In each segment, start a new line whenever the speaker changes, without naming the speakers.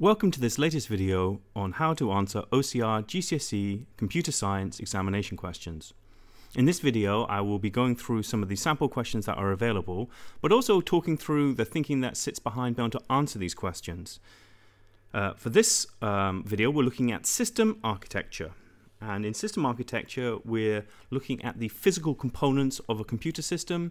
Welcome to this latest video on how to answer OCR GCSE Computer Science examination questions. In this video, I will be going through some of the sample questions that are available, but also talking through the thinking that sits behind being able to answer these questions. Uh, for this um, video, we're looking at system architecture. And in system architecture, we're looking at the physical components of a computer system,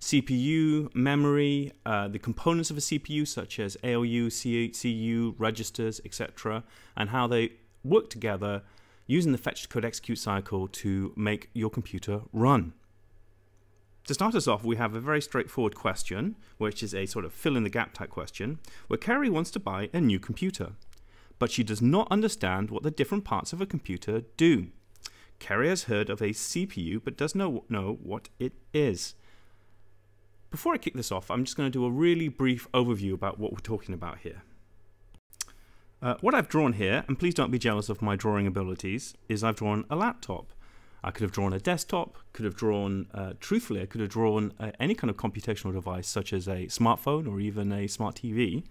CPU, memory, uh, the components of a CPU such as ALU, CU, registers, etc., and how they work together using the fetch decode execute cycle to make your computer run. To start us off, we have a very straightforward question, which is a sort of fill in the gap type question, where Carrie wants to buy a new computer, but she does not understand what the different parts of a computer do. Carrie has heard of a CPU, but does not know what it is. Before I kick this off, I'm just going to do a really brief overview about what we're talking about here. Uh, what I've drawn here, and please don't be jealous of my drawing abilities, is I've drawn a laptop. I could have drawn a desktop, could have drawn, uh, truthfully, I could have drawn uh, any kind of computational device such as a smartphone or even a smart TV.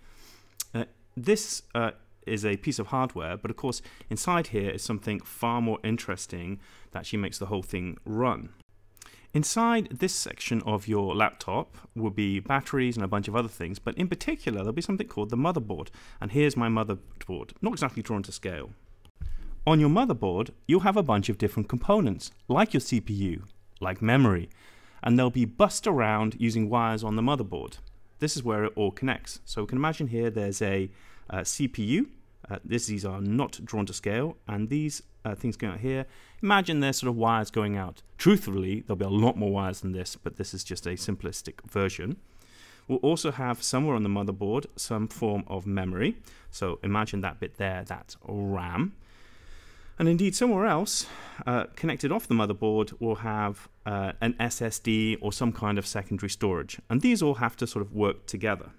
Uh, this uh, is a piece of hardware, but of course inside here is something far more interesting that actually makes the whole thing run. Inside this section of your laptop will be batteries and a bunch of other things, but in particular there'll be something called the motherboard. And here's my motherboard, not exactly drawn to scale. On your motherboard, you'll have a bunch of different components, like your CPU, like memory, and they'll be bussed around using wires on the motherboard. This is where it all connects. So we can imagine here there's a uh, CPU, uh, this, these are not drawn to scale, and these uh, things going out here, imagine there's sort of wires going out. Truthfully, there'll be a lot more wires than this, but this is just a simplistic version. We'll also have somewhere on the motherboard some form of memory. So imagine that bit there, that's RAM. And indeed, somewhere else, uh, connected off the motherboard, we'll have uh, an SSD or some kind of secondary storage. And these all have to sort of work together.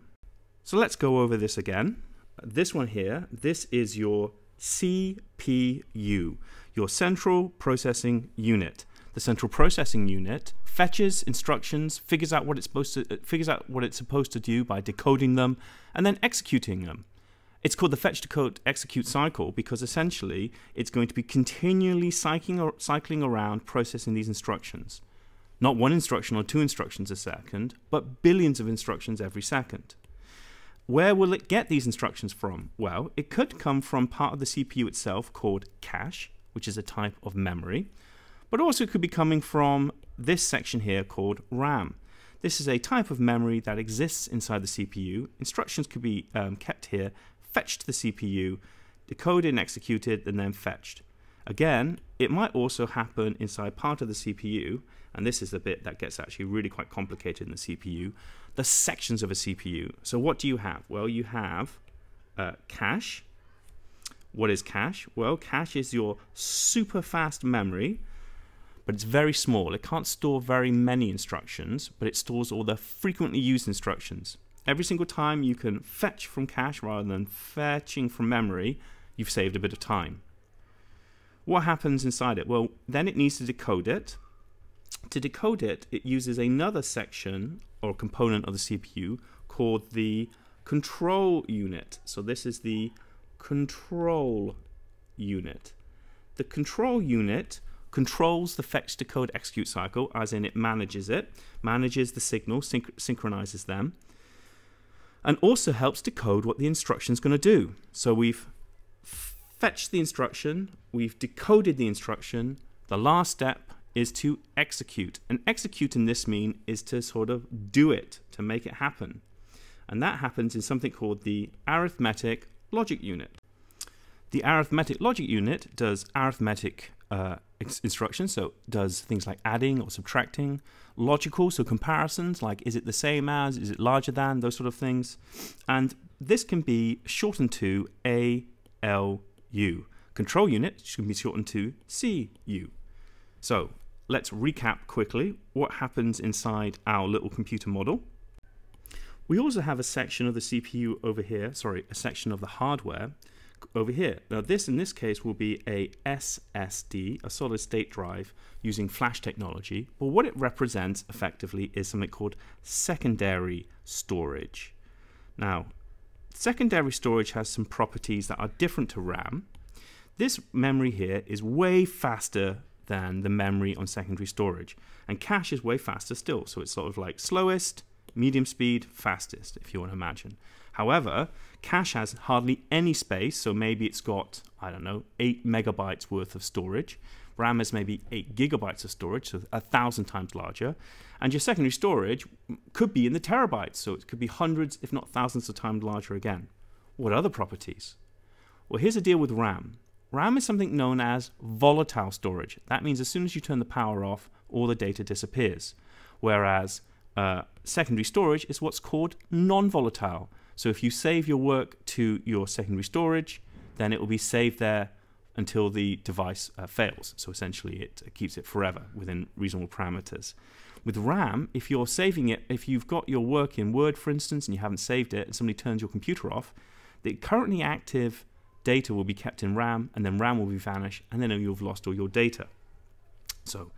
So let's go over this again this one here, this is your CPU, your central processing unit. The central processing unit fetches instructions, figures out what it's supposed to figures out what it's supposed to do by decoding them and then executing them. It's called the fetch decode execute cycle because essentially it's going to be continually cycling around processing these instructions. Not one instruction or two instructions a second, but billions of instructions every second. Where will it get these instructions from? Well, it could come from part of the CPU itself called cache, which is a type of memory, but also could be coming from this section here called RAM. This is a type of memory that exists inside the CPU. Instructions could be um, kept here, fetched to the CPU, decoded and executed, and then fetched. Again, it might also happen inside part of the CPU, and this is the bit that gets actually really quite complicated in the CPU, the sections of a CPU. So what do you have? Well, you have uh, cache. What is cache? Well, cache is your super fast memory, but it's very small. It can't store very many instructions, but it stores all the frequently used instructions. Every single time you can fetch from cache rather than fetching from memory, you've saved a bit of time. What happens inside it? Well, then it needs to decode it. To decode it, it uses another section or component of the CPU called the control unit. So this is the control unit. The control unit controls the fetch decode execute cycle, as in it manages it, manages the signal, synch synchronizes them, and also helps decode what the instruction is going to do. So we've fetched the instruction, we've decoded the instruction. The last step is to execute. And execute in this mean is to sort of do it, to make it happen. And that happens in something called the arithmetic logic unit. The arithmetic logic unit does arithmetic uh, instructions, so does things like adding or subtracting, logical, so comparisons like is it the same as, is it larger than, those sort of things. And this can be shortened to ALU. Control unit can be shortened to CU. So let's recap quickly what happens inside our little computer model. We also have a section of the CPU over here, sorry, a section of the hardware over here. Now this in this case will be a SSD, a solid state drive using flash technology, but what it represents effectively is something called secondary storage. Now, secondary storage has some properties that are different to RAM. This memory here is way faster than the memory on secondary storage. And cache is way faster still. So it's sort of like slowest, medium speed, fastest, if you want to imagine. However, cache has hardly any space, so maybe it's got, I don't know, 8 megabytes worth of storage. RAM is maybe 8 gigabytes of storage, so a thousand times larger. And your secondary storage could be in the terabytes, so it could be hundreds, if not thousands of times larger again. What other properties? Well, here's a deal with RAM. RAM is something known as volatile storage. That means as soon as you turn the power off, all the data disappears. Whereas uh, secondary storage is what's called non-volatile. So if you save your work to your secondary storage, then it will be saved there until the device uh, fails. So essentially it keeps it forever within reasonable parameters. With RAM, if you're saving it, if you've got your work in Word, for instance, and you haven't saved it, and somebody turns your computer off, the currently active data will be kept in RAM, and then RAM will be vanished, and then you've lost all your data. So,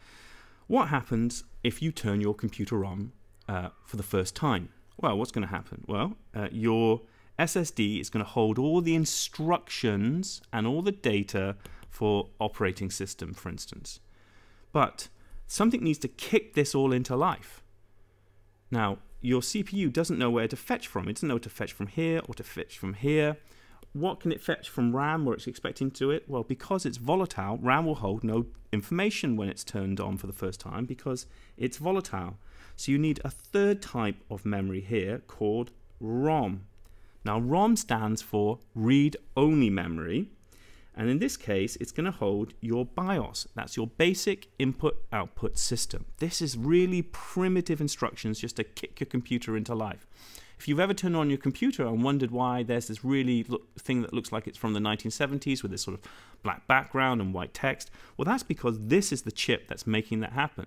what happens if you turn your computer on uh, for the first time? Well, what's going to happen? Well, uh, your SSD is going to hold all the instructions and all the data for operating system, for instance. But something needs to kick this all into life. Now, your CPU doesn't know where to fetch from. It doesn't know to fetch from here or to fetch from here. What can it fetch from RAM where it's expecting to it? Well, because it's volatile, RAM will hold no information when it's turned on for the first time because it's volatile. So you need a third type of memory here called ROM. Now, ROM stands for read-only memory. And in this case, it's going to hold your BIOS. That's your basic input output system. This is really primitive instructions just to kick your computer into life. If you've ever turned on your computer and wondered why there's this really thing that looks like it's from the 1970s with this sort of black background and white text, well, that's because this is the chip that's making that happen.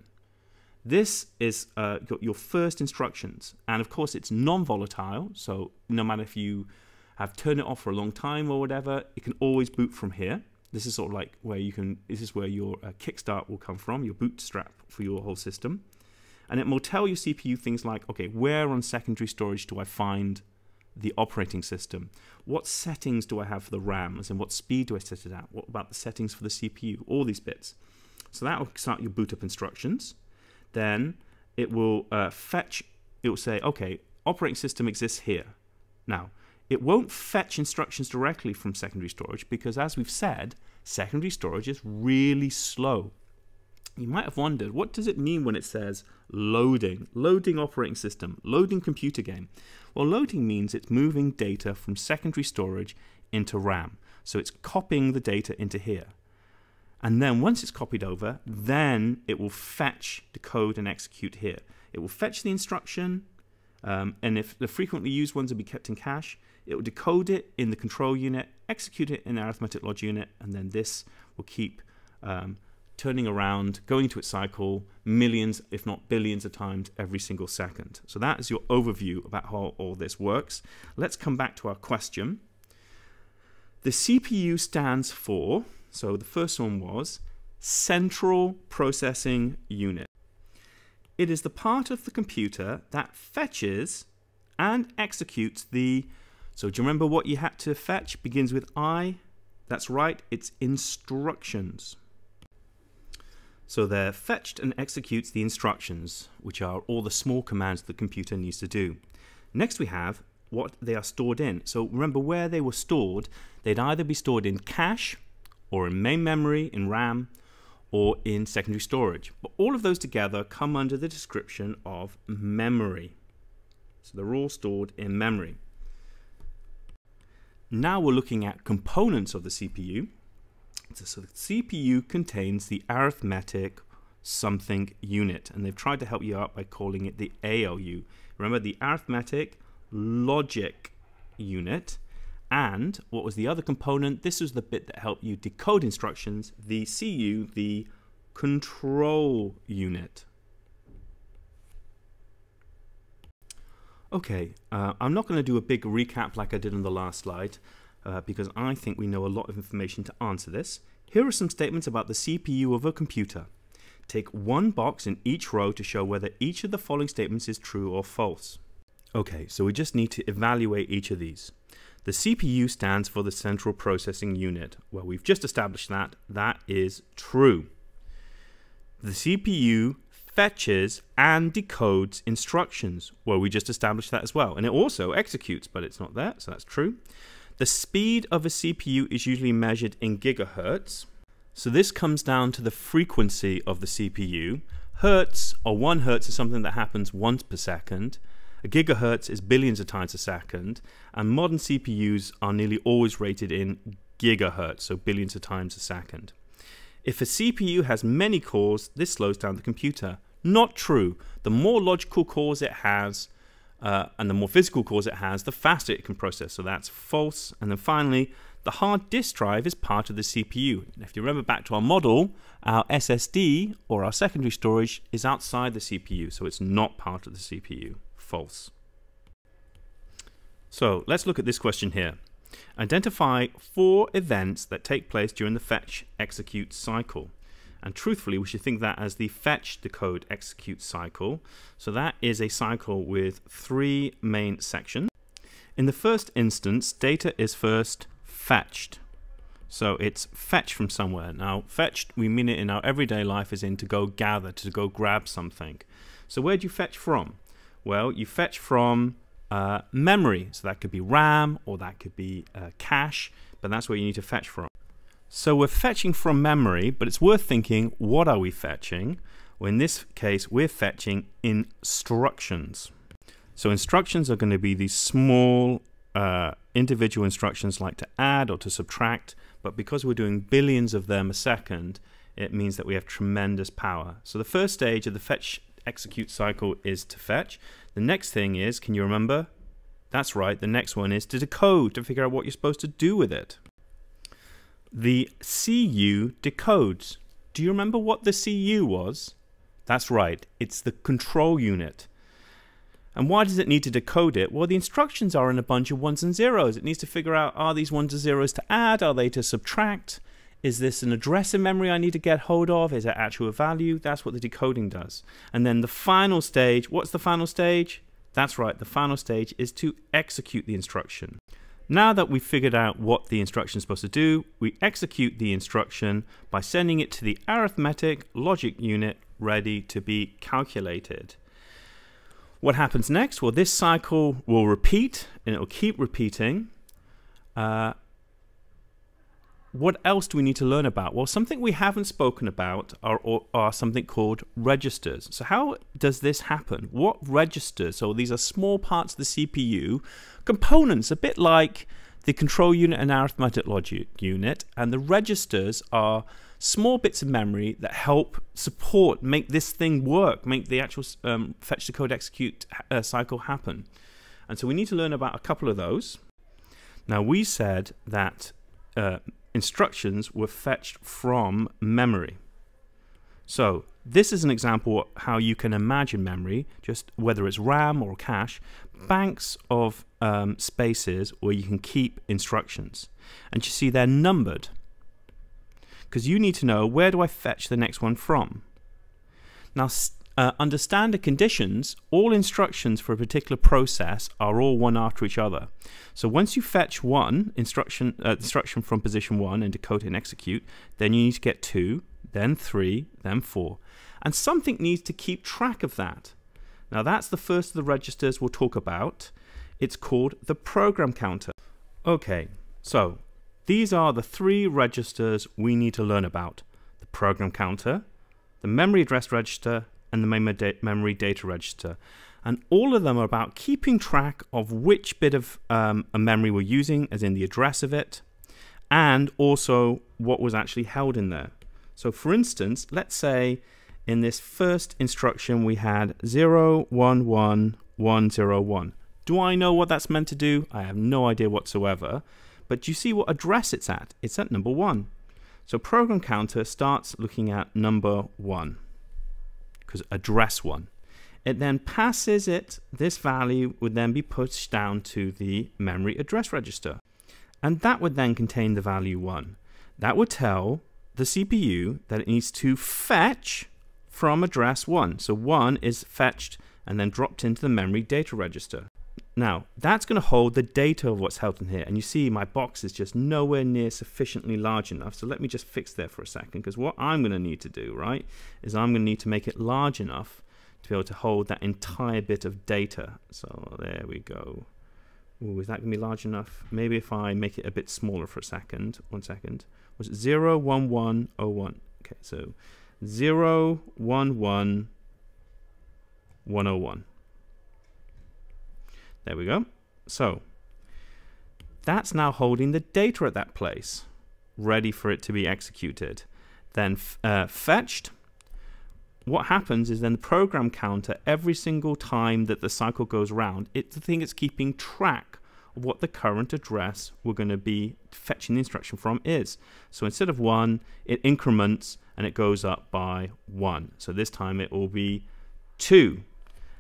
This is uh, your first instructions, and of course, it's non volatile, so no matter if you have turned it off for a long time or whatever, it can always boot from here. This is sort of like where you can, this is where your uh, kickstart will come from, your bootstrap for your whole system. And it will tell your CPU things like, okay, where on secondary storage do I find the operating system? What settings do I have for the RAM? As in, what speed do I set it at? What about the settings for the CPU? All these bits. So that will start your boot up instructions. Then it will uh, fetch, it will say, okay, operating system exists here. Now, it won't fetch instructions directly from secondary storage because, as we've said, secondary storage is really slow. You might have wondered, what does it mean when it says loading? Loading operating system, loading computer game. Well, loading means it's moving data from secondary storage into RAM. So it's copying the data into here. And then once it's copied over, then it will fetch the code and execute here. It will fetch the instruction, um, and if the frequently used ones will be kept in cache, it will decode it in the control unit, execute it in the arithmetic logic unit, and then this will keep um, turning around, going to its cycle millions, if not billions of times every single second. So that is your overview about how all this works. Let's come back to our question. The CPU stands for, so the first one was Central Processing Unit. It is the part of the computer that fetches and executes the so do you remember what you had to fetch? Begins with I. That's right, it's instructions. So they're fetched and executes the instructions, which are all the small commands the computer needs to do. Next we have what they are stored in. So remember where they were stored, they'd either be stored in cache or in main memory in RAM or in secondary storage. But all of those together come under the description of memory. So they're all stored in memory. Now we're looking at components of the CPU. So the CPU contains the arithmetic something unit, and they've tried to help you out by calling it the ALU. Remember the arithmetic logic unit. And what was the other component? This was the bit that helped you decode instructions, the CU, the control unit. Okay, uh, I'm not going to do a big recap like I did on the last slide uh, because I think we know a lot of information to answer this. Here are some statements about the CPU of a computer. Take one box in each row to show whether each of the following statements is true or false. Okay, so we just need to evaluate each of these. The CPU stands for the Central Processing Unit. Well, we've just established that. That is true. The CPU fetches and decodes instructions. Well, we just established that as well. And it also executes, but it's not there, so that's true. The speed of a CPU is usually measured in gigahertz. So this comes down to the frequency of the CPU. Hertz, or one hertz, is something that happens once per second. A gigahertz is billions of times a second, and modern CPUs are nearly always rated in gigahertz, so billions of times a second. If a CPU has many cores, this slows down the computer. Not true. The more logical cores it has, uh, and the more physical cores it has, the faster it can process. So that's false. And then finally, the hard disk drive is part of the CPU. If you remember back to our model, our SSD or our secondary storage is outside the CPU, so it's not part of the CPU. False. So let's look at this question here. Identify four events that take place during the fetch execute cycle. And truthfully, we should think that as the fetch decode execute cycle. So that is a cycle with three main sections. In the first instance, data is first fetched. So it's fetched from somewhere. Now, fetched, we mean it in our everyday life as in to go gather, to go grab something. So where do you fetch from? Well, you fetch from uh, memory. So that could be RAM or that could be uh, cache, but that's where you need to fetch from. So we're fetching from memory, but it's worth thinking, what are we fetching? Well, in this case, we're fetching instructions. So instructions are going to be these small uh, individual instructions like to add or to subtract, but because we're doing billions of them a second, it means that we have tremendous power. So the first stage of the fetch execute cycle is to fetch. The next thing is, can you remember? That's right, the next one is to decode, to figure out what you're supposed to do with it. The CU decodes. Do you remember what the CU was? That's right, it's the control unit. And why does it need to decode it? Well, the instructions are in a bunch of ones and zeros. It needs to figure out are these ones and zeros to add? Are they to subtract? Is this an address in memory I need to get hold of? Is it actual value? That's what the decoding does. And then the final stage, what's the final stage? That's right, the final stage is to execute the instruction. Now that we've figured out what the instruction is supposed to do, we execute the instruction by sending it to the arithmetic logic unit ready to be calculated. What happens next? Well, this cycle will repeat and it will keep repeating. Uh, what else do we need to learn about? Well, something we haven't spoken about are, are something called registers. So how does this happen? What registers? So these are small parts of the CPU, components, a bit like the control unit and arithmetic logic unit, and the registers are small bits of memory that help support, make this thing work, make the actual um, fetch decode execute uh, cycle happen. And so we need to learn about a couple of those. Now we said that uh, instructions were fetched from memory. So this is an example how you can imagine memory, just whether it's RAM or cache, banks of um, spaces where you can keep instructions. And you see they're numbered because you need to know where do I fetch the next one from. Now, uh, under standard conditions, all instructions for a particular process are all one after each other. So once you fetch one instruction, uh, instruction from position one and decode and execute, then you need to get two, then three, then four. And something needs to keep track of that. Now that's the first of the registers we'll talk about. It's called the program counter. Okay, so these are the three registers we need to learn about. The program counter, the memory address register, and the memory data register. And all of them are about keeping track of which bit of um, a memory we're using, as in the address of it, and also what was actually held in there. So for instance, let's say in this first instruction we had 011101. Do I know what that's meant to do? I have no idea whatsoever. But you see what address it's at? It's at number 1. So program counter starts looking at number 1 because address one. It then passes it, this value would then be pushed down to the memory address register. And that would then contain the value 1. That would tell the CPU that it needs to fetch from address 1. So 1 is fetched and then dropped into the memory data register. Now, that's going to hold the data of what's held in here. And you see my box is just nowhere near sufficiently large enough. So let me just fix there for a second, because what I'm going to need to do, right, is I'm going to need to make it large enough to be able to hold that entire bit of data. So there we go. Ooh, is that going to be large enough? Maybe if I make it a bit smaller for a second. One second. Was it 0, 1, 1, 0, 1? Okay, so 0, 1, 1, 101. There we go. So that's now holding the data at that place, ready for it to be executed. Then uh, fetched. What happens is then the program counter, every single time that the cycle goes round, it's the thing it's keeping track of what the current address we're going to be fetching the instruction from is. So instead of 1, it increments and it goes up by 1. So this time it will be 2.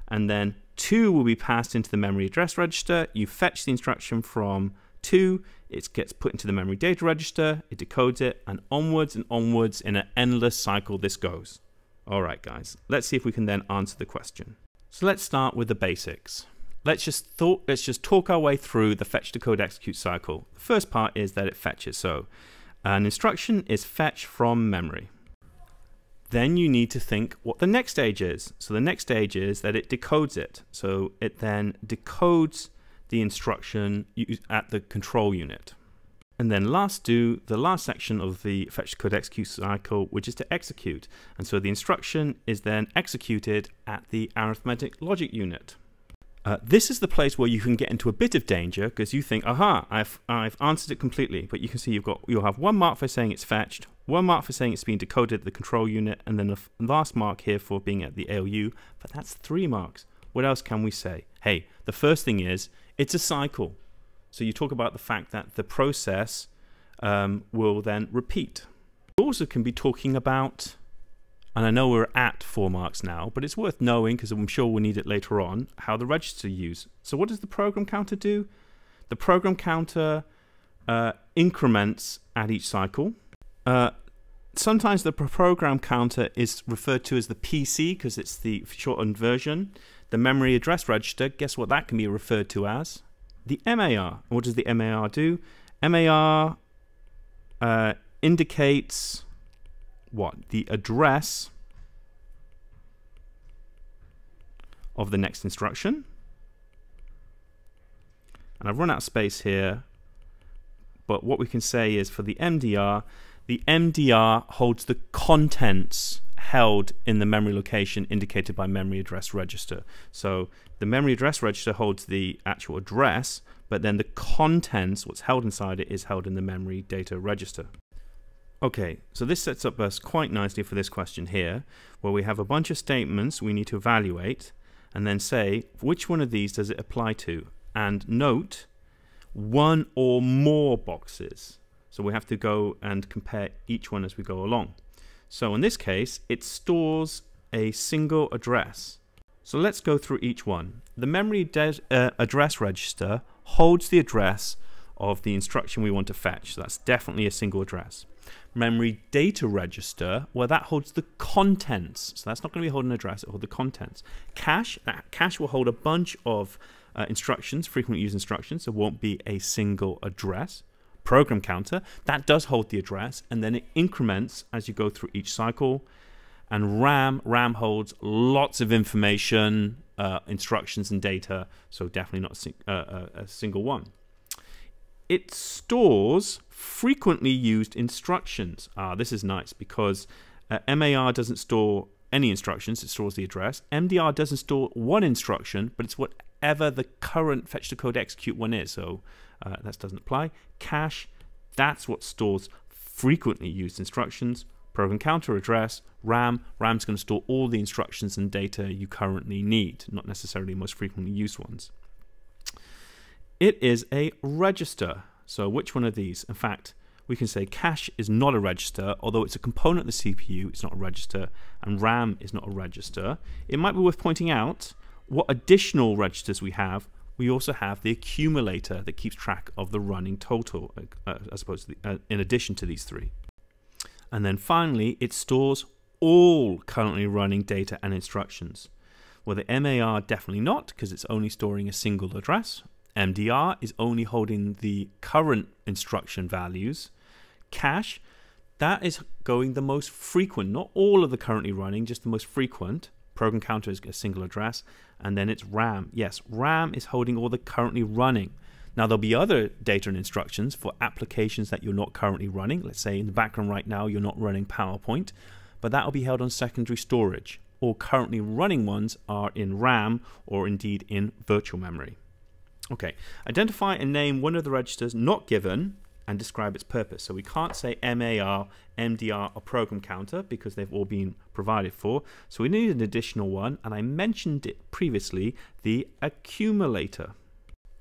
And then 2 will be passed into the memory address register. You fetch the instruction from 2, it gets put into the memory data register, it decodes it, and onwards and onwards in an endless cycle this goes. Alright guys, let's see if we can then answer the question. So let's start with the basics. Let's just thought, let's just talk our way through the fetch decode execute cycle. The first part is that it fetches. So an instruction is fetch from memory. Then you need to think what the next stage is. So the next stage is that it decodes it. So it then decodes the instruction at the control unit. And then last do the last section of the fetch decode execute cycle, which is to execute. And so the instruction is then executed at the arithmetic logic unit. Uh, this is the place where you can get into a bit of danger because you think, aha, I've, I've answered it completely. But you can see you've got, you'll have one mark for saying it's fetched, one mark for saying it's being decoded at the control unit, and then a last mark here for being at the ALU. But that's three marks. What else can we say? Hey, the first thing is it's a cycle. So you talk about the fact that the process um, will then repeat. You also can be talking about and I know we're at four marks now, but it's worth knowing because I'm sure we'll need it later on, how the register use. So what does the program counter do? The program counter uh, increments at each cycle. Uh, sometimes the program counter is referred to as the PC because it's the shortened version. The memory address register, guess what that can be referred to as? The MAR. What does the MAR do? MAR uh, indicates what? The address of the next instruction. And I've run out of space here, but what we can say is for the MDR, the MDR holds the contents held in the memory location indicated by memory address register. So the memory address register holds the actual address, but then the contents, what's held inside it, is held in the memory data register. Okay, so this sets up us quite nicely for this question here, where we have a bunch of statements we need to evaluate and then say which one of these does it apply to and note one or more boxes. So we have to go and compare each one as we go along. So in this case, it stores a single address. So let's go through each one. The memory uh, address register holds the address of the instruction we want to fetch. So that's definitely a single address memory data register, where that holds the contents. So that's not going to be holding an address, it holds the contents. Cache, that cache will hold a bunch of uh, instructions, frequently used instructions, it won't be a single address. Program counter, that does hold the address, and then it increments as you go through each cycle. And RAM, RAM holds lots of information, uh, instructions, and data, so definitely not a, uh, a single one. It stores frequently used instructions. Ah, this is nice because uh, MAR doesn't store any instructions, it stores the address. MDR doesn't store one instruction, but it's whatever the current fetch decode execute one is. So uh, that doesn't apply. Cache, that's what stores frequently used instructions. Program counter address, RAM, RAM's going to store all the instructions and data you currently need, not necessarily most frequently used ones. It is a register. So which one of these? In fact, we can say cache is not a register, although it's a component of the CPU, it's not a register, and RAM is not a register. It might be worth pointing out what additional registers we have. We also have the accumulator that keeps track of the running total, uh, uh as opposed to the, uh, in addition to these three. And then finally, it stores all currently running data and instructions. Well, the MAR definitely not because it's only storing a single address. MDR is only holding the current instruction values. Cache, that is going the most frequent, not all of the currently running, just the most frequent. Program counter is a single address. And then it's RAM. Yes, RAM is holding all the currently running. Now, there'll be other data and instructions for applications that you're not currently running. Let's say in the background right now, you're not running PowerPoint, but that will be held on secondary storage. All currently running ones are in RAM or indeed in virtual memory. Okay, identify and name one of the registers not given and describe its purpose. So we can't say MAR, MDR, or program counter because they've all been provided for. So we need an additional one, and I mentioned it previously, the accumulator.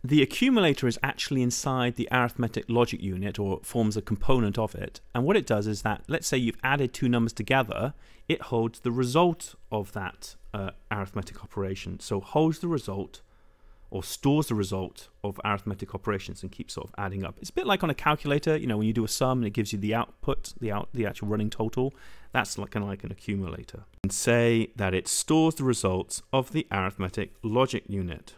The accumulator is actually inside the arithmetic logic unit or forms a component of it. And what it does is that, let's say you've added two numbers together, it holds the result of that uh, arithmetic operation. So holds the result or stores the result of arithmetic operations and keeps sort of adding up. It's a bit like on a calculator, you know, when you do a sum and it gives you the output, the out, the actual running total. That's like kind of like an accumulator. And say that it stores the results of the arithmetic logic unit.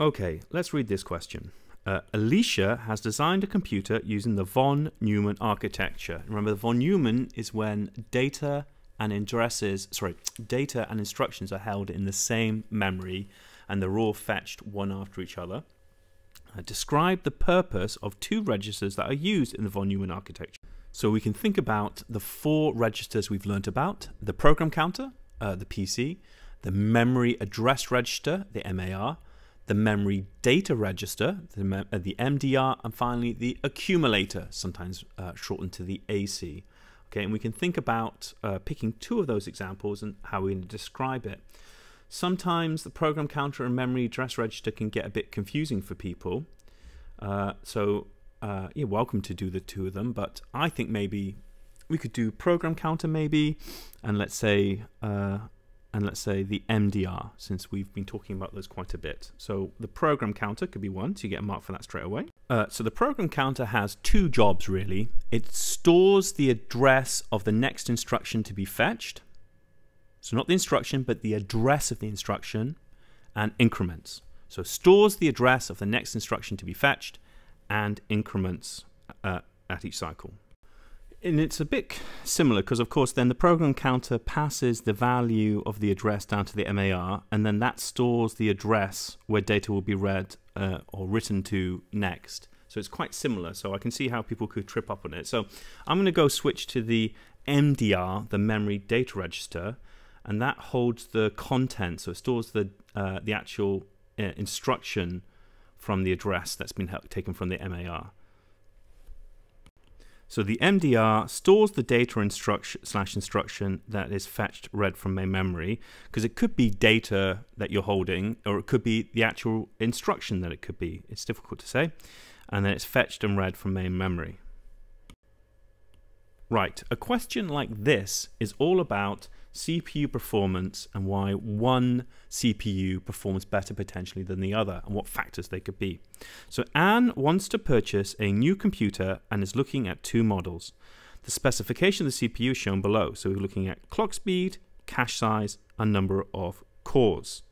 Okay, let's read this question. Uh, Alicia has designed a computer using the von Neumann architecture. Remember, the von Neumann is when data and addresses, sorry, data and instructions are held in the same memory and they're all fetched one after each other. Uh, describe the purpose of two registers that are used in the von Neumann architecture. So we can think about the four registers we've learnt about, the program counter, uh, the PC, the memory address register, the MAR, the memory data register, the, uh, the MDR, and finally the accumulator, sometimes uh, shortened to the AC. Okay, and we can think about uh, picking two of those examples and how we're going to describe it. Sometimes the program counter and memory address register can get a bit confusing for people. Uh, so uh, you're welcome to do the two of them, but I think maybe we could do program counter maybe, and let's say uh, and let's say the MDR, since we've been talking about those quite a bit. So the program counter could be one, so you get a mark for that straight away. Uh, so the program counter has two jobs really. It stores the address of the next instruction to be fetched, so not the instruction, but the address of the instruction and increments. So stores the address of the next instruction to be fetched and increments uh, at each cycle. And it's a bit similar because, of course, then the program counter passes the value of the address down to the MAR, and then that stores the address where data will be read uh, or written to next. So it's quite similar. So I can see how people could trip up on it. So I'm going to go switch to the MDR, the memory data register, and that holds the content. So it stores the uh, the actual uh, instruction from the address that's been taken from the MAR. So the MDR stores the data instruction slash instruction that is fetched read from main memory because it could be data that you're holding or it could be the actual instruction that it could be. It's difficult to say. And then it's fetched and read from main memory. Right, a question like this is all about CPU performance and why one CPU performs better potentially than the other and what factors they could be. So Anne wants to purchase a new computer and is looking at two models. The specification of the CPU is shown below. So we're looking at clock speed, cache size, and number of cores.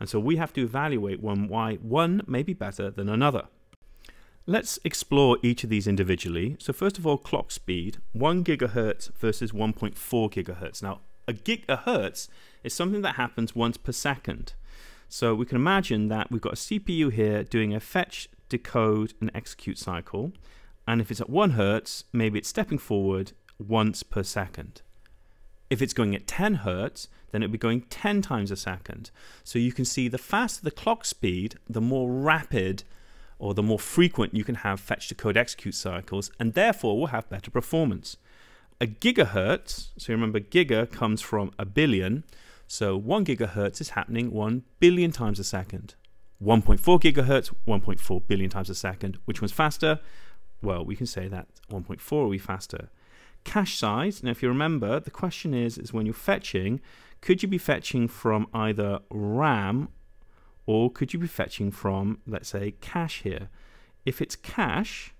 And so we have to evaluate one, why one may be better than another. Let's explore each of these individually. So first of all, clock speed, 1 gigahertz versus 1.4 gigahertz. Now, a gigahertz is something that happens once per second. So we can imagine that we've got a CPU here doing a fetch, decode, and execute cycle. And if it's at 1 hertz, maybe it's stepping forward once per second. If it's going at 10 hertz, then it'll be going 10 times a second. So you can see the faster the clock speed, the more rapid or the more frequent you can have fetch, decode, execute cycles, and therefore will have better performance a gigahertz, so remember giga comes from a billion, so 1 gigahertz is happening 1 billion times a second. 1.4 gigahertz, 1.4 billion times a second. Which one's faster? Well, we can say that 1.4 will be faster. Cache size, now if you remember, the question is, is when you're fetching, could you be fetching from either RAM or could you be fetching from, let's say, cache here? If it's cache,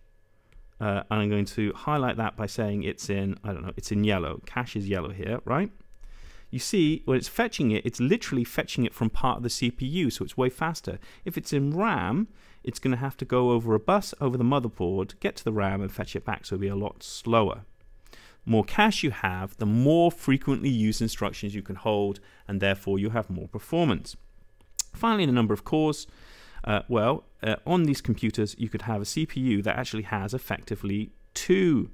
uh, and I'm going to highlight that by saying it's in, I don't know, it's in yellow. Cache is yellow here, right? you see when it's fetching it, it's literally fetching it from part of the CPU, so it's way faster. If it's in RAM, it's going to have to go over a bus over the motherboard, get to the RAM and fetch it back, so it'll be a lot slower. More cache you have, the more frequently used instructions you can hold, and therefore you have more performance. Finally, the number of cores. Uh, well, uh, on these computers, you could have a CPU that actually has effectively two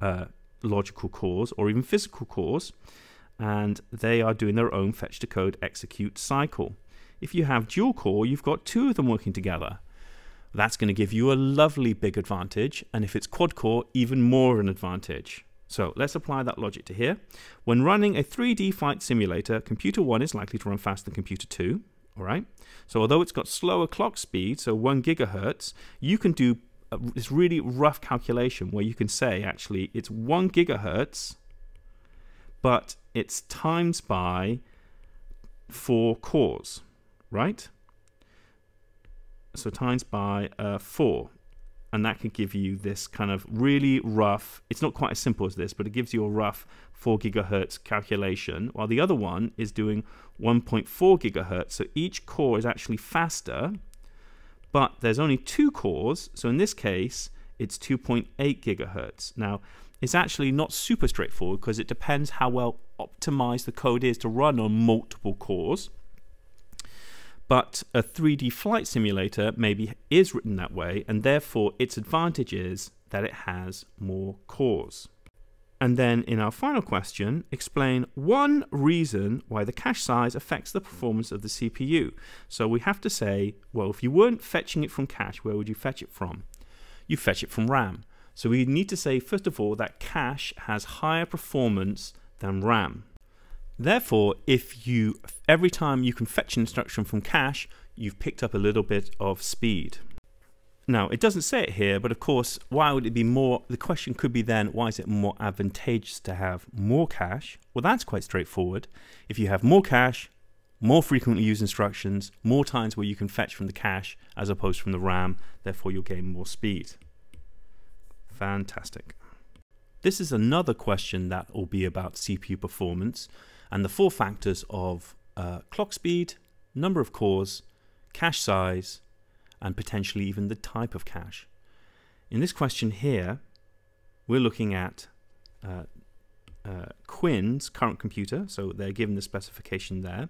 uh, logical cores or even physical cores, and they are doing their own fetch decode execute cycle. If you have dual core, you've got two of them working together. That's going to give you a lovely big advantage, and if it's quad core, even more of an advantage. So let's apply that logic to here. When running a 3D flight simulator, computer 1 is likely to run faster than computer 2. All right. So although it's got slower clock speed, so 1 gigahertz, you can do this really rough calculation where you can say actually it's 1 gigahertz, but it's times by 4 cores, right? so times by uh, 4 and that could give you this kind of really rough it's not quite as simple as this but it gives you a rough 4 gigahertz calculation while the other one is doing 1.4 gigahertz. So each core is actually faster but there's only two cores. So in this case it's 2.8 gigahertz. Now it's actually not super straightforward because it depends how well optimized the code is to run on multiple cores but a 3D flight simulator maybe is written that way, and therefore its advantage is that it has more cores. And then in our final question, explain one reason why the cache size affects the performance of the CPU. So we have to say, well, if you weren't fetching it from cache, where would you fetch it from? You fetch it from RAM. So we need to say, first of all, that cache has higher performance than RAM. Therefore, if you every time you can fetch an instruction from cache, you've picked up a little bit of speed. Now, it doesn't say it here, but of course, why would it be more? The question could be then, why is it more advantageous to have more cache? Well, that's quite straightforward. If you have more cache, more frequently used instructions, more times where you can fetch from the cache as opposed from the RAM, therefore you'll gain more speed. Fantastic. This is another question that will be about CPU performance and the four factors of uh, clock speed, number of cores, cache size, and potentially even the type of cache. In this question here, we're looking at uh, uh, Quinn's current computer, so they're given the specification there,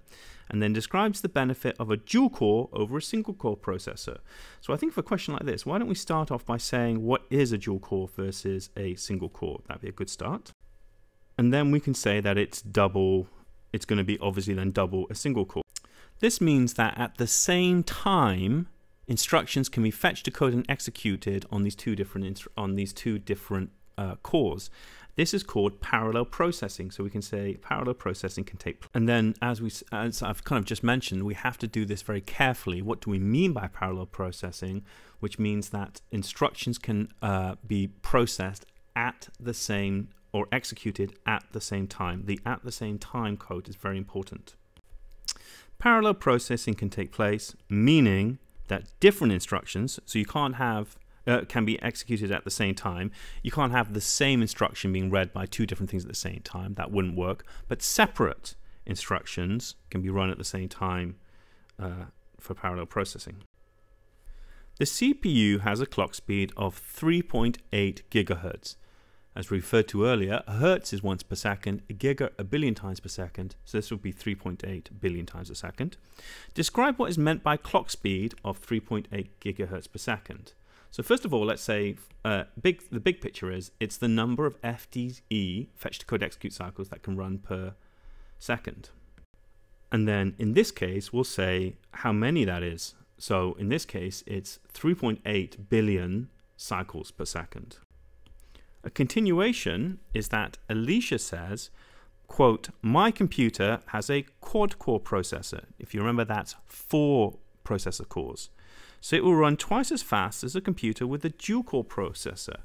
and then describes the benefit of a dual core over a single core processor. So I think for a question like this, why don't we start off by saying what is a dual core versus a single core? That'd be a good start and then we can say that it's double, it's going to be obviously then double a single core. This means that at the same time, instructions can be fetched, decoded, and executed on these two different on these two different uh, cores. This is called parallel processing. So we can say parallel processing can take. And then, as we as I've kind of just mentioned, we have to do this very carefully. What do we mean by parallel processing? Which means that instructions can uh, be processed at the same or executed at the same time. The at the same time code is very important. Parallel processing can take place, meaning that different instructions, so you can't have uh, can be executed at the same time. You can't have the same instruction being read by two different things at the same time. That wouldn't work. But separate instructions can be run at the same time uh, for parallel processing. The CPU has a clock speed of 3.8 gigahertz. As referred to earlier, a hertz is once per second, a giga a billion times per second, so this would be 3.8 billion times a second. Describe what is meant by clock speed of 3.8 gigahertz per second. So first of all, let's say uh, big, the big picture is it's the number of FDE, fetch decode execute cycles, that can run per second. And then in this case, we'll say how many that is. So in this case, it's 3.8 billion cycles per second. A continuation is that Alicia says, quote, my computer has a quad-core processor. If you remember, that's four processor cores. So it will run twice as fast as a computer with a dual-core processor.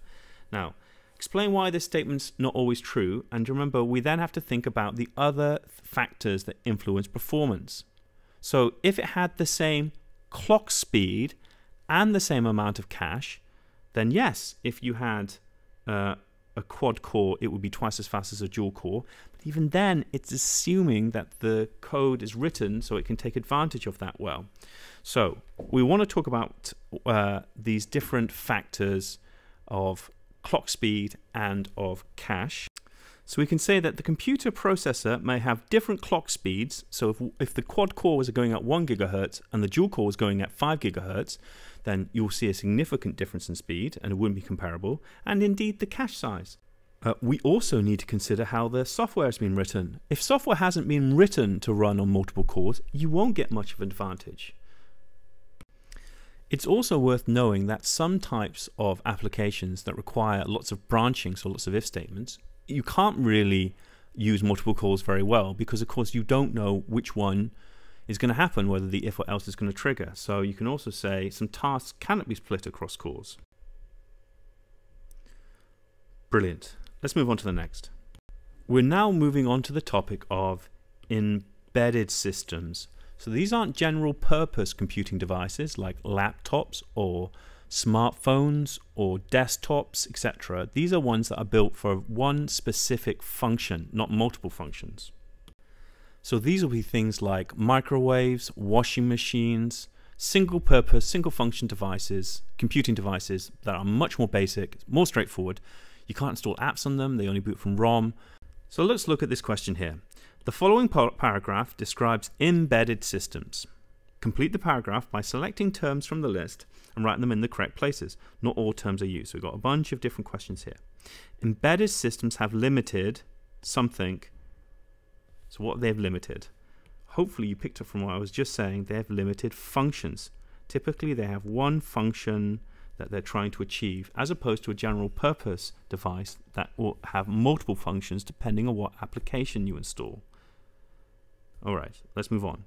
Now, explain why this statement's not always true, and remember, we then have to think about the other factors that influence performance. So if it had the same clock speed and the same amount of cache, then yes, if you had uh, a quad core, it would be twice as fast as a dual core. But even then, it's assuming that the code is written so it can take advantage of that well. So we want to talk about uh, these different factors of clock speed and of cache. So we can say that the computer processor may have different clock speeds. So if, if the quad core was going at 1 gigahertz and the dual core was going at 5 gigahertz, then you'll see a significant difference in speed and it wouldn't be comparable, and indeed the cache size. Uh, we also need to consider how the software has been written. If software hasn't been written to run on multiple cores, you won't get much of an advantage. It's also worth knowing that some types of applications that require lots of branching, so lots of if statements, you can't really use multiple cores very well because of course you don't know which one is going to happen, whether the if or else is going to trigger. So you can also say some tasks cannot be split across cores. Brilliant. Let's move on to the next. We're now moving on to the topic of embedded systems. So these aren't general purpose computing devices like laptops or smartphones or desktops, etc. These are ones that are built for one specific function, not multiple functions. So these will be things like microwaves, washing machines, single purpose, single function devices, computing devices that are much more basic, more straightforward. You can't install apps on them, they only boot from ROM. So let's look at this question here. The following paragraph describes embedded systems. Complete the paragraph by selecting terms from the list and write them in the correct places. Not all terms are used. We've got a bunch of different questions here. Embedded systems have limited something. So what they've limited? Hopefully you picked up from what I was just saying. They have limited functions. Typically they have one function that they're trying to achieve as opposed to a general purpose device that will have multiple functions depending on what application you install. All right, let's move on.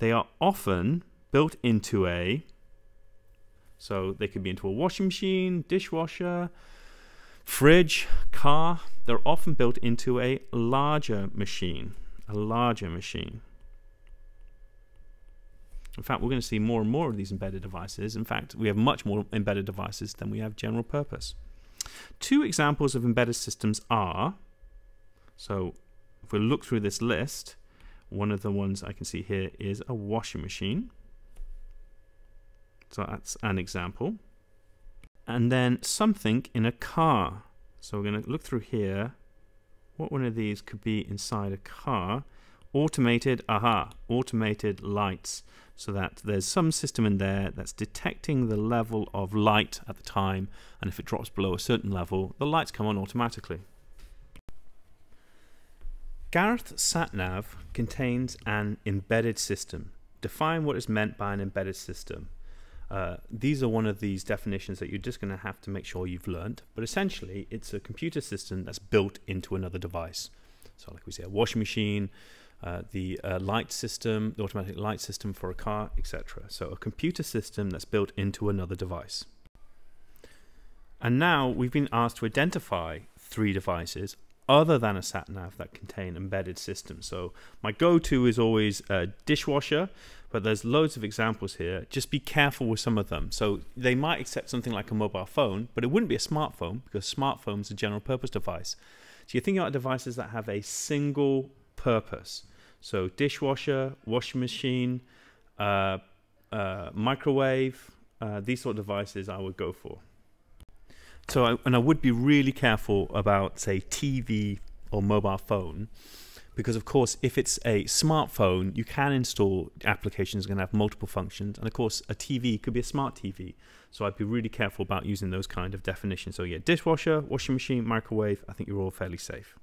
They are often built into a so they could be into a washing machine, dishwasher, fridge, car. They're often built into a larger machine, a larger machine. In fact, we're going to see more and more of these embedded devices. In fact, we have much more embedded devices than we have general purpose. Two examples of embedded systems are, so if we look through this list, one of the ones I can see here is a washing machine. So that's an example. And then something in a car. So we're going to look through here. What one of these could be inside a car? Automated, aha, automated lights. So that there's some system in there that's detecting the level of light at the time. And if it drops below a certain level, the lights come on automatically. Gareth SatNav contains an embedded system. Define what is meant by an embedded system. Uh, these are one of these definitions that you're just going to have to make sure you've learned. But essentially, it's a computer system that's built into another device. So, like we say, a washing machine, uh, the uh, light system, the automatic light system for a car, etc. So, a computer system that's built into another device. And now we've been asked to identify three devices other than a sat nav that contain embedded systems. So my go-to is always a dishwasher, but there's loads of examples here. Just be careful with some of them. So they might accept something like a mobile phone, but it wouldn't be a smartphone because smartphone's a general purpose device. So you're thinking about devices that have a single purpose. So dishwasher, washing machine, uh, uh, microwave, uh, these sort of devices I would go for. So, I, and I would be really careful about, say, TV or mobile phone, because of course, if it's a smartphone, you can install applications that to have multiple functions, and of course, a TV could be a smart TV. So I'd be really careful about using those kind of definitions. So yeah, dishwasher, washing machine, microwave. I think you're all fairly safe.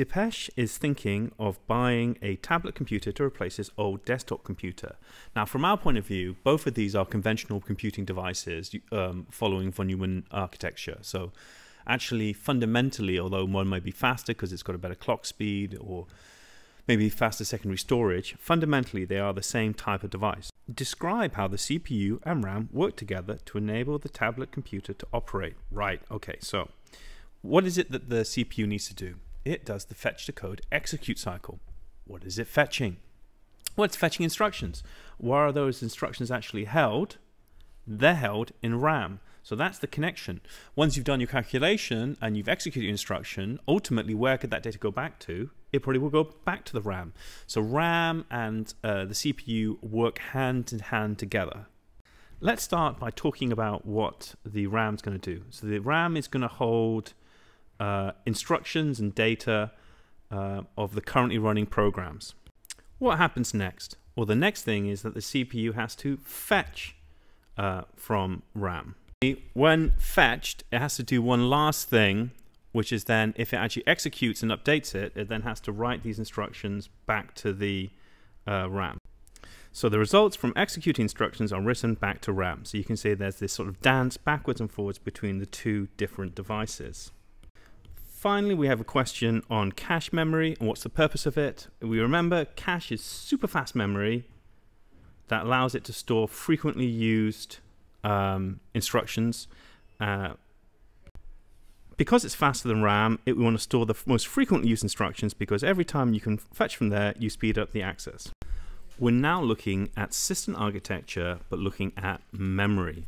Dipesh is thinking of buying a tablet computer to replace his old desktop computer. Now, from our point of view, both of these are conventional computing devices um, following von Neumann architecture. So, actually, fundamentally, although one may be faster because it's got a better clock speed or maybe faster secondary storage, fundamentally they are the same type of device. Describe how the CPU and RAM work together to enable the tablet computer to operate. Right, okay, so what is it that the CPU needs to do? It does the fetch decode execute cycle. What is it fetching? Well, it's fetching instructions. Where are those instructions actually held? They're held in RAM. So that's the connection. Once you've done your calculation and you've executed your instruction, ultimately, where could that data go back to? It probably will go back to the RAM. So RAM and uh, the CPU work hand in hand together. Let's start by talking about what the RAM is going to do. So the RAM is going to hold uh, instructions and data uh, of the currently running programs. What happens next? Well, the next thing is that the CPU has to fetch uh, from RAM. When fetched, it has to do one last thing, which is then if it actually executes and updates it, it then has to write these instructions back to the uh, RAM. So the results from executing instructions are written back to RAM. So you can see there's this sort of dance backwards and forwards between the two different devices. Finally, we have a question on cache memory and what's the purpose of it. We remember cache is super fast memory that allows it to store frequently used um, instructions. Uh, because it's faster than RAM, it, we want to store the most frequently used instructions because every time you can fetch from there, you speed up the access. We're now looking at system architecture, but looking at memory.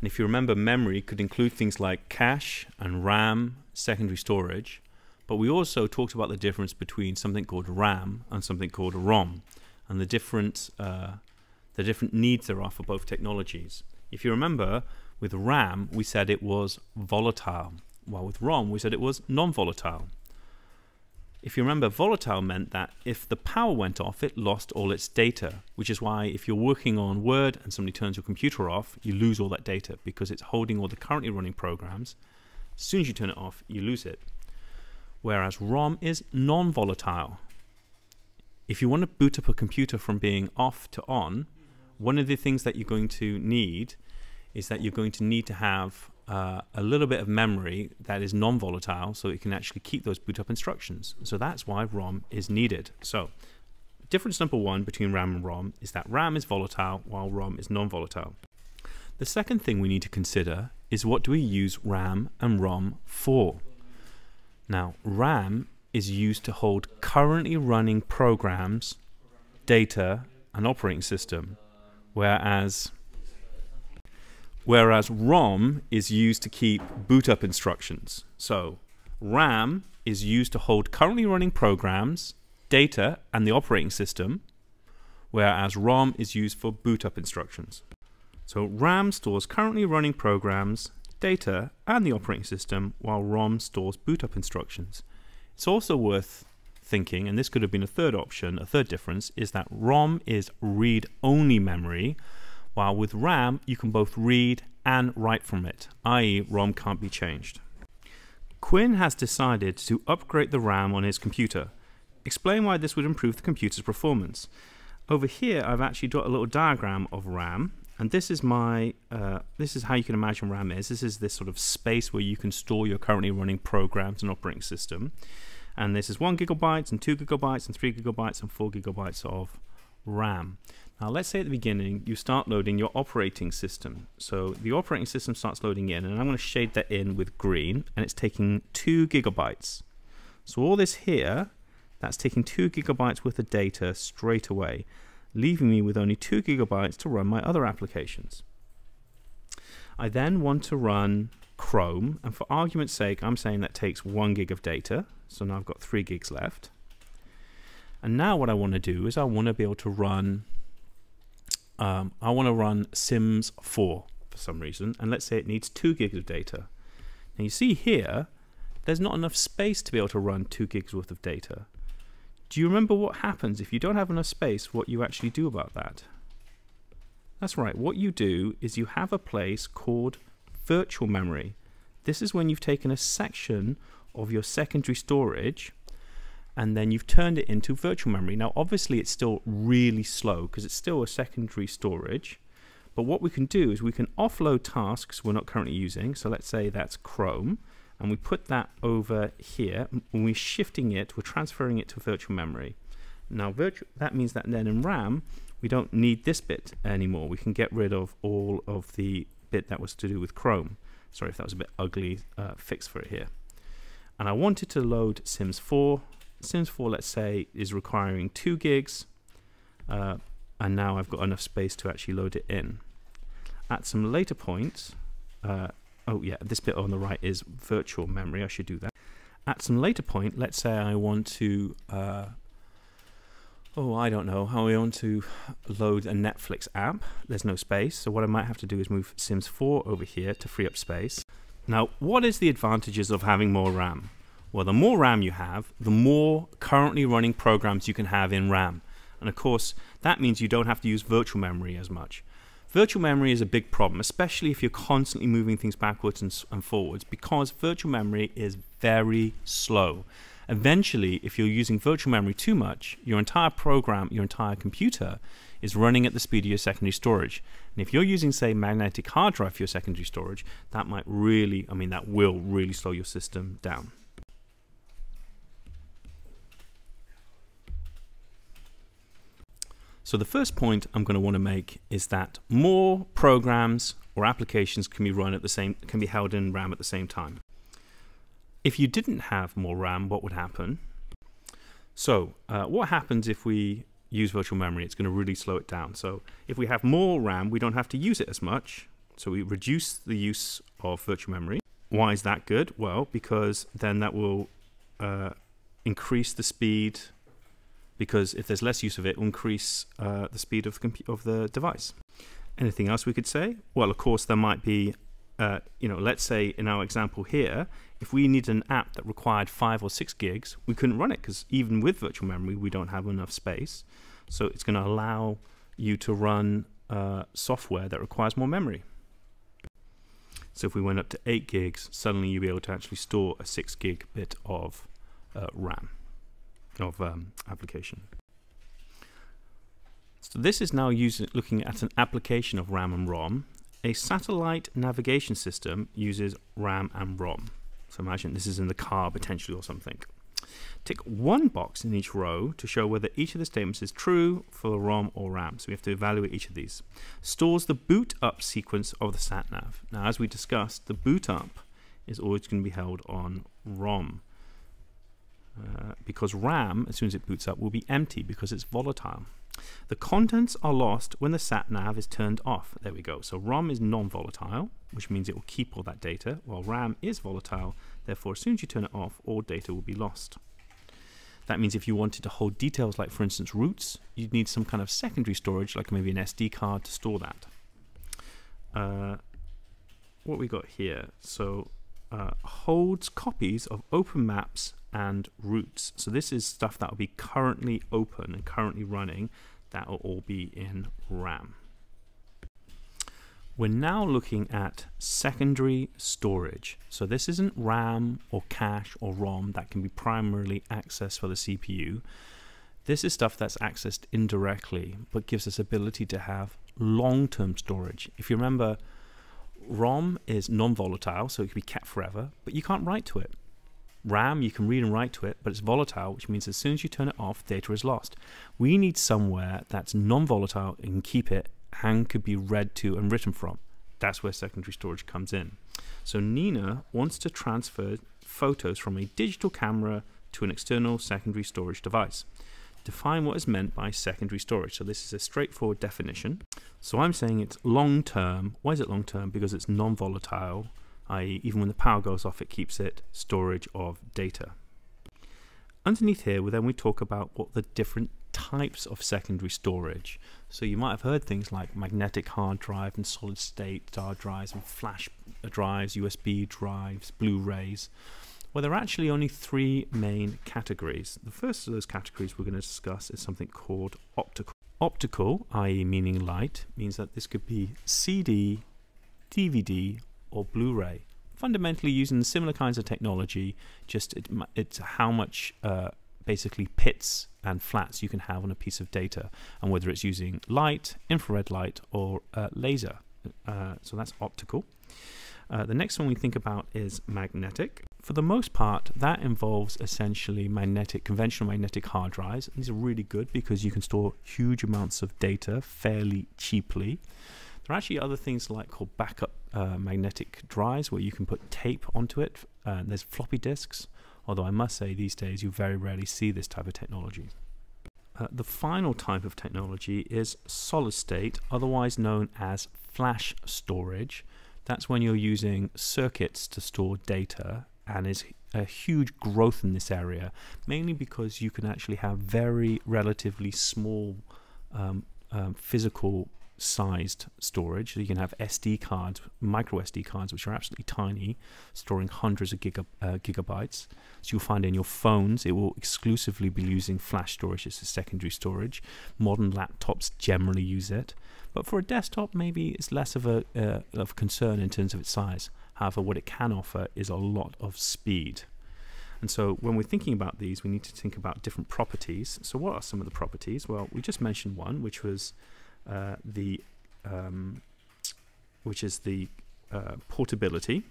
And if you remember, memory could include things like cache and RAM, secondary storage, but we also talked about the difference between something called RAM and something called ROM, and the different, uh, the different needs there are for both technologies. If you remember, with RAM, we said it was volatile, while with ROM, we said it was non-volatile. If you remember, volatile meant that if the power went off, it lost all its data, which is why if you're working on Word and somebody turns your computer off, you lose all that data because it's holding all the currently running programs. As soon as you turn it off, you lose it. Whereas ROM is non-volatile. If you want to boot up a computer from being off to on, one of the things that you're going to need is that you're going to need to have uh, a little bit of memory that is non-volatile so it can actually keep those boot up instructions. So that's why ROM is needed. So difference number one between RAM and ROM is that RAM is volatile while ROM is non-volatile. The second thing we need to consider is what do we use RAM and ROM for? Now, RAM is used to hold currently running programs, data, and operating system whereas whereas ROM is used to keep boot up instructions. So RAM is used to hold currently running programs, data, and the operating system, whereas ROM is used for boot up instructions. So RAM stores currently running programs, data, and the operating system, while ROM stores boot up instructions. It's also worth thinking, and this could have been a third option, a third difference, is that ROM is read-only memory, while with RAM you can both read and write from it, i.e. ROM can't be changed. Quinn has decided to upgrade the RAM on his computer. Explain why this would improve the computer's performance. Over here I've actually got a little diagram of RAM and this is my uh, this is how you can imagine RAM is. This is this sort of space where you can store your currently running programs and operating system and this is one gigabytes and two gigabytes and three gigabytes and four gigabytes of RAM. Now let's say at the beginning you start loading your operating system. So the operating system starts loading in and I'm going to shade that in with green and it's taking two gigabytes. So all this here, that's taking two gigabytes worth of data straight away, leaving me with only two gigabytes to run my other applications. I then want to run Chrome, and for argument's sake, I'm saying that takes one gig of data. So now I've got three gigs left. And now what I want to do is I want to be able to run, um, I want to run Sims 4 for some reason. And let's say it needs two gigs of data. Now you see here, there's not enough space to be able to run two gigs worth of data. Do you remember what happens if you don't have enough space, what you actually do about that? That's right, what you do is you have a place called virtual memory. This is when you've taken a section of your secondary storage and then you've turned it into virtual memory. Now, obviously, it's still really slow because it's still a secondary storage. But what we can do is we can offload tasks we're not currently using. So let's say that's Chrome, and we put that over here. When we're shifting it, we're transferring it to virtual memory. Now, virtual, that means that then in RAM, we don't need this bit anymore. We can get rid of all of the bit that was to do with Chrome. Sorry if that was a bit ugly uh, fix for it here. And I wanted to load Sims 4. Sims 4, let's say, is requiring 2 gigs. Uh, and now I've got enough space to actually load it in. At some later point, uh, oh yeah, this bit on the right is virtual memory. I should do that. At some later point, let's say I want to, uh, oh, I don't know, how I want to load a Netflix app. There's no space, so what I might have to do is move Sims 4 over here to free up space. Now, what is the advantages of having more RAM? Well, the more RAM you have, the more currently running programs you can have in RAM. And of course, that means you don't have to use virtual memory as much. Virtual memory is a big problem, especially if you're constantly moving things backwards and, and, forwards, because virtual memory is very slow. Eventually, if you're using virtual memory too much, your entire program, your entire computer is running at the speed of your secondary storage. And if you're using, say, magnetic hard drive for your secondary storage, that might really, I mean, that will really slow your system down. So the first point I'm going to want to make is that more programs or applications can be run at the same can be held in RAM at the same time. If you didn't have more RAM, what would happen? So uh, what happens if we use virtual memory? It's going to really slow it down. So if we have more RAM, we don't have to use it as much. So we reduce the use of virtual memory. Why is that good? Well, because then that will uh, increase the speed because if there's less use of it, will increase uh, the speed of the, of the device. Anything else we could say? Well, of course, there might be, uh, you know, let's say in our example here, if we needed an app that required five or six gigs, we couldn't run it because even with virtual memory, we don't have enough space. So it's going to allow you to run uh, software that requires more memory. So if we went up to 8 gigs, suddenly you'll be able to actually store a 6 gig bit of uh, RAM of um, application. So this is now using, looking at an application of RAM and ROM. A satellite navigation system uses RAM and ROM. So imagine this is in the car potentially or something. Tick one box in each row to show whether each of the statements is true for ROM or RAM. So we have to evaluate each of these. Stores the boot up sequence of the sat nav. Now, as we discussed, the boot up is always going to be held on ROM. Uh, because RAM, as soon as it boots up, will be empty because it's volatile. The contents are lost when the sat nav is turned off. There we go. So ROM is non-volatile, which means it will keep all that data, while RAM is volatile. Therefore, as soon as you turn it off, all data will be lost. That means if you wanted to hold details like, for instance, routes, you'd need some kind of secondary storage, like maybe an SD card to store that. Uh, what we got here? So uh, holds copies of open maps and routes. So this is stuff that will be currently open and currently running. That will all be in RAM. We're now looking at secondary storage. So this isn't RAM or cache or ROM that can be primarily accessed for the CPU. This is stuff that's accessed indirectly, but gives us ability to have long-term storage. If you remember, ROM is non-volatile, so it can be kept forever, but you can't write to it. RAM, you can read and write to it, but it's volatile, which means as soon as you turn it off, data is lost. We need somewhere that's non-volatile and keep it and could be read to and written from. That's where secondary storage comes in. So Nina wants to transfer photos from a digital camera to an external secondary storage device. Define what is meant by secondary storage. So this is a straightforward definition. So I'm saying it's long term. Why is it long term? Because it's non-volatile i.e. even when the power goes off it keeps it storage of data. Underneath here then we talk about what the different types of secondary storage. So you might have heard things like magnetic hard drive and solid state hard drives and flash drives, USB drives, Blu-rays. Well, there are actually only three main categories. The first of those categories we're going to discuss is something called optical. Optical, i.e. meaning light, means that this could be CD, DVD, or Blu-ray. Fundamentally using similar kinds of technology, just it, it's how much uh, basically pits and flats you can have on a piece of data, and whether it's using light, infrared light, or uh, laser. Uh, so that's optical. Uh, the next one we think about is magnetic. For the most part, that involves essentially magnetic, conventional magnetic hard drives. These are really good because you can store huge amounts of data fairly cheaply. There are actually other things like called backup uh, magnetic drives where you can put tape onto it. Uh, there's floppy disks, although I must say these days you very rarely see this type of technology. Uh, the final type of technology is solid state, otherwise known as flash storage. that's when you're using circuits to store data and is a huge growth in this area, mainly because you can actually have very relatively small um, um, physical sized storage. So you can have SD cards, micro SD cards, which are absolutely tiny, storing hundreds of giga, uh, gigabytes. So you'll find in your phones, it will exclusively be using flash storage as a secondary storage. Modern laptops generally use it. But for a desktop, maybe it's less of a, uh, of concern in terms of its size. However, what it can offer is a lot of speed. And so when we're thinking about these, we need to think about different properties. So what are some of the properties? Well, we just mentioned one, which was uh, the um, which is the uh, portability.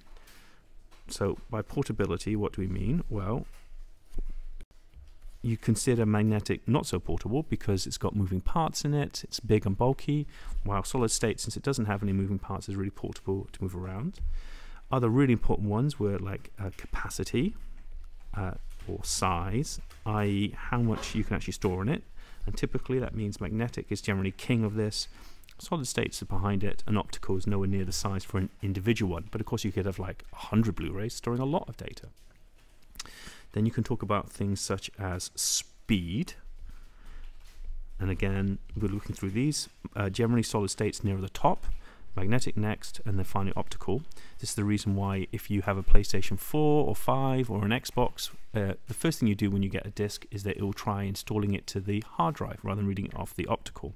So by portability, what do we mean? Well, you consider magnetic not so portable because it's got moving parts in it, it's big and bulky, while solid state, since it doesn't have any moving parts, is really portable to move around. Other really important ones were like uh, capacity uh, or size, i.e., how much you can actually store in it. And typically that means magnetic is generally king of this. Solid states are behind it, and optical is nowhere near the size for an individual one. But of course, you could have like 100 Blu rays storing a lot of data. Then you can talk about things such as speed. And again, we're looking through these. Uh, generally, solid states near the top magnetic next, and then finally optical. This is the reason why if you have a PlayStation 4 or 5 or an Xbox, uh, the first thing you do when you get a disc is that it will try installing it to the hard drive rather than reading it off the optical.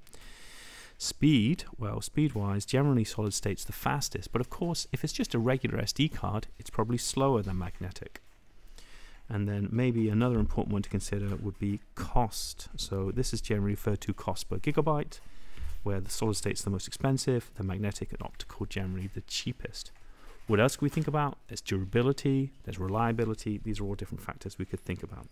Speed, well, speed wise, generally solid state's the fastest, but of course, if it's just a regular SD card, it's probably slower than magnetic. And then maybe another important one to consider would be cost. So this is generally referred to cost per gigabyte where the solid state's the most expensive, the magnetic and optical generally the cheapest. What else can we think about? There's durability, there's reliability. These are all different factors we could think about.